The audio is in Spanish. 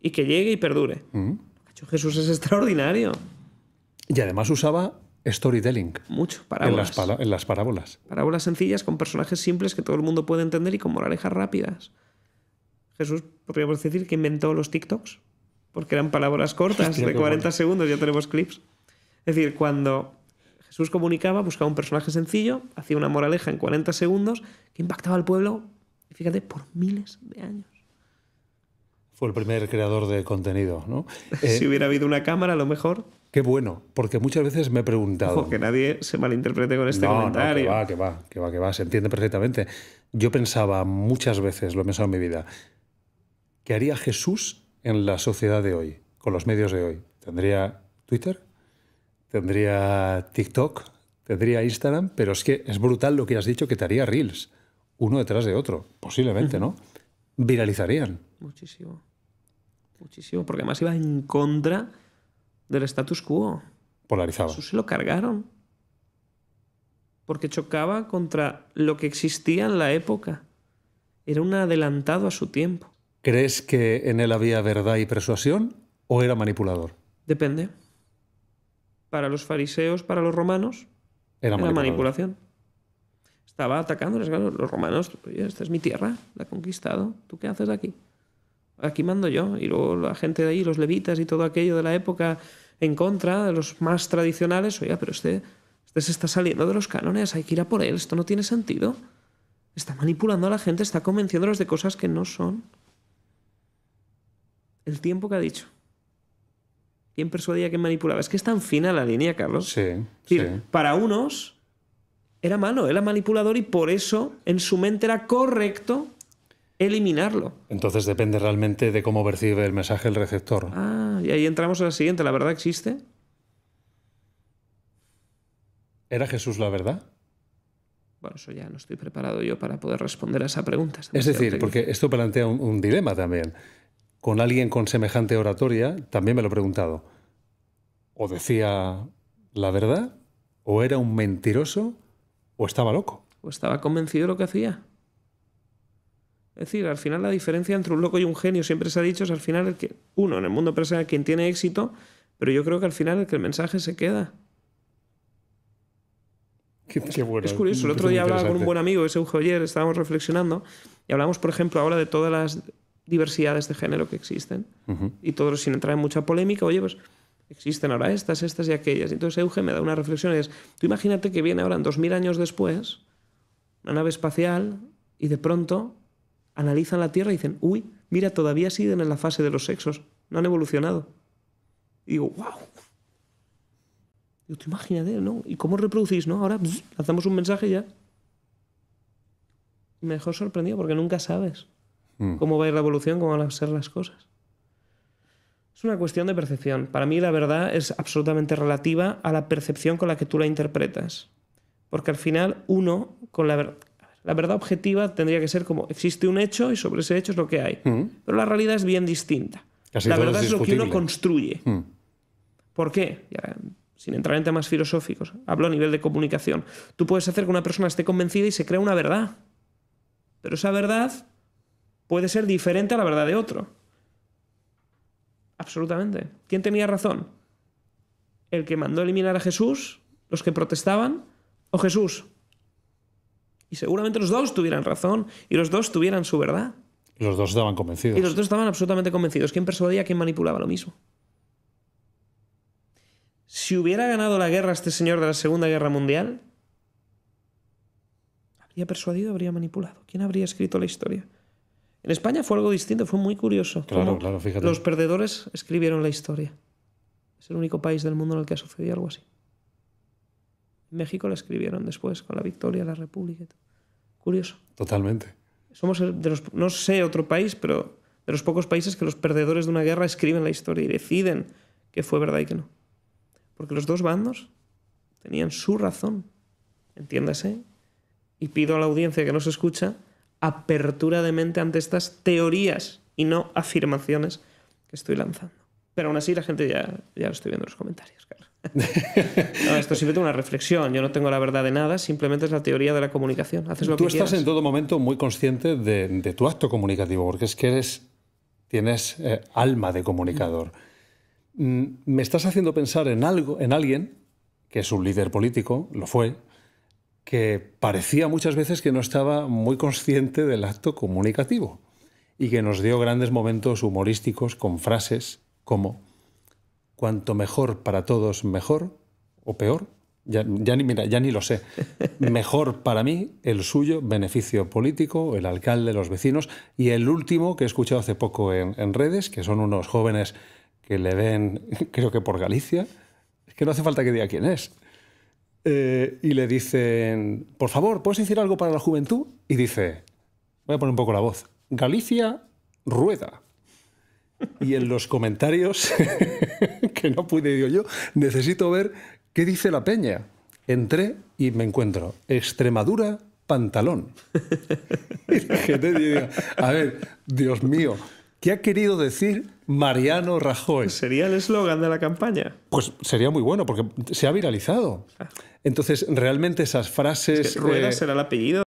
y que llegue y perdure. Mm. Jesús es extraordinario. Y además usaba storytelling Mucho, en parábolas. las, pala- en las parábolas. Parábolas sencillas con personajes simples que todo el mundo puede entender y con moralejas rápidas. Jesús, podríamos decir que inventó los TikToks, porque eran palabras cortas Hostia, de qué 40 bueno. segundos, ya tenemos clips. Es decir, cuando Jesús comunicaba, buscaba un personaje sencillo, hacía una moraleja en 40 segundos que impactaba al pueblo, y fíjate, por miles de años. Fue el primer creador de contenido, ¿no? Eh, si hubiera habido una cámara, a lo mejor, Qué bueno, porque muchas veces me he preguntado. ojo, que nadie se malinterprete con este no, comentario. No, que va, que va, que va, que va, se entiende perfectamente. Yo pensaba muchas veces, lo he pensado en mi vida, ¿qué haría Jesús en la sociedad de hoy, con los medios de hoy? ¿Tendría Twitter? ¿Tendría TikTok? ¿Tendría Instagram? Pero es que es brutal lo que has dicho, que te haría Reels, uno detrás de otro, posiblemente, ¿no? Viralizarían. Muchísimo. Muchísimo, porque además iba en contra del status quo. Polarizaba. Eso se lo cargaron. Porque chocaba contra lo que existía en la época. Era un adelantado a su tiempo. ¿Crees que en él había verdad y persuasión o era manipulador? Depende. Para los fariseos, para los romanos, Era manipulación. Estaba atacándoles, claro, los romanos, oye, esta es mi tierra, la he conquistado, ¿tú qué haces aquí? Aquí mando yo. Y luego la gente de ahí, los levitas y todo aquello de la época en contra de los más tradicionales, oye, pero este, este se está saliendo de los cánones, hay que ir a por él, esto no tiene sentido. Está manipulando a la gente, está convenciéndolos de cosas que no son. El tiempo que ha dicho. ¿Quién persuadía que manipulaba? Es que es tan fina la línea, Carlos. Sí, Es sí. Para unos era malo, era manipulador y por eso en su mente era correcto eliminarlo. Entonces depende realmente de cómo percibe el mensaje el receptor. Ah, y ahí entramos a la siguiente. ¿La verdad existe? ¿Era Jesús la verdad? Bueno, eso ya no estoy preparado yo para poder responder a esa pregunta. Es decir, porque esto plantea un, un dilema también. Con alguien con semejante oratoria, también me lo he preguntado. ¿O decía la verdad? ¿O era un mentiroso? ¿O estaba loco? ¿O estaba convencido de lo que hacía? Es decir, al final la diferencia entre un loco y un genio siempre se ha dicho es al final el que, uno, en el mundo empresarial quien tiene éxito, pero yo creo que al final el que el mensaje se queda. Qué, qué bueno, Es curioso, el otro día hablaba con un buen amigo, ese Eugenio ayer, estábamos reflexionando y hablamos, por ejemplo, ahora de todas las diversidades de género que existen y todos sin entrar en mucha polémica, oye, pues existen ahora estas, estas y aquellas. Y entonces Euge me da una reflexión, es, tú imagínate que viene ahora, en 2000 años después, una nave espacial y de pronto analizan la Tierra y dicen, uy, mira, todavía siguen en la fase de los sexos, no han evolucionado. Y digo, wow. Digo, tú imagínate, ¿no? ¿Y cómo reproducís, no? Ahora lanzamos un mensaje y ya. Y me dejó sorprendido porque nunca sabes Mm. cómo va a ir la evolución, cómo van a ser las cosas. Es una cuestión de percepción. Para mí la verdad es absolutamente relativa a la percepción con la que tú la interpretas. Porque al final uno, con la verdad... La verdad objetiva tendría que ser como existe un hecho y sobre ese hecho es lo que hay. Mm. Pero la realidad es bien distinta. Casi la verdad es es, lo que uno construye. Mm. ¿Por qué? Ya, sin entrar en temas filosóficos, hablo a nivel de comunicación. Tú puedes hacer que una persona esté convencida y se crea una verdad. Pero esa verdad puede ser diferente a la verdad de otro. Absolutamente. ¿Quién tenía razón? ¿El que mandó eliminar a Jesús? ¿Los que protestaban? ¿O Jesús? Y seguramente los dos tuvieran razón y los dos tuvieran su verdad. Los dos estaban convencidos. Y los dos estaban absolutamente convencidos. ¿Quién persuadía? ¿Quién manipulaba? Lo mismo. Si hubiera ganado la guerra este señor de la Segunda Guerra Mundial, ¿habría persuadido? ¿Habría manipulado? ¿Quién habría escrito la historia? En España fue algo distinto, fue muy curioso. Claro, claro, fíjate. Los perdedores escribieron la historia. Es el único país del mundo en el que ha sucedido algo así. México la escribieron después, con la victoria, la república. Curioso. Totalmente. Somos de los, no sé otro país, pero de los pocos países que los perdedores de una guerra escriben la historia y deciden que fue verdad y que no. Porque los dos bandos tenían su razón, entiéndase, y pido a la audiencia que nos escucha apertura de mente ante estas teorías y no afirmaciones que estoy lanzando. Pero aún así la gente ya, ya lo estoy viendo en los comentarios, claro. No, esto simplemente una reflexión. Yo no tengo la verdad de nada, simplemente es la teoría de la comunicación. Haces lo Tú que estás quieras. en todo momento muy consciente de, de tu acto comunicativo, porque es que eres tienes eh, alma de comunicador. Mm, me estás haciendo pensar en algo, en alguien que es un líder político, lo fue, que parecía muchas veces que no estaba muy consciente del acto comunicativo y que nos dio grandes momentos humorísticos con frases como cuanto mejor para todos mejor o peor, ya, ni, mira, ya ni lo sé. Mejor para mí, el suyo, beneficio político, el alcalde, los vecinos. Y el último que he escuchado hace poco en, redes, que son unos jóvenes que le ven, creo que por Galicia, es que no hace falta que diga quién es. Eh, y le dicen, por favor, ¿puedes decir algo para la juventud? Y dice, voy a poner un poco la voz, Galicia rueda. Y en los comentarios, que no pude yo, necesito ver ¿Qué dice la peña? Entré y me encuentro Extremadura, pantalón. a ver, Dios mío, ¿qué ha querido decir Mariano Rajoy? ¿Sería el eslogan de la campaña? Pues sería muy bueno, porque se ha viralizado. Ah. Entonces, realmente esas frases... Rueda eh, será el apellido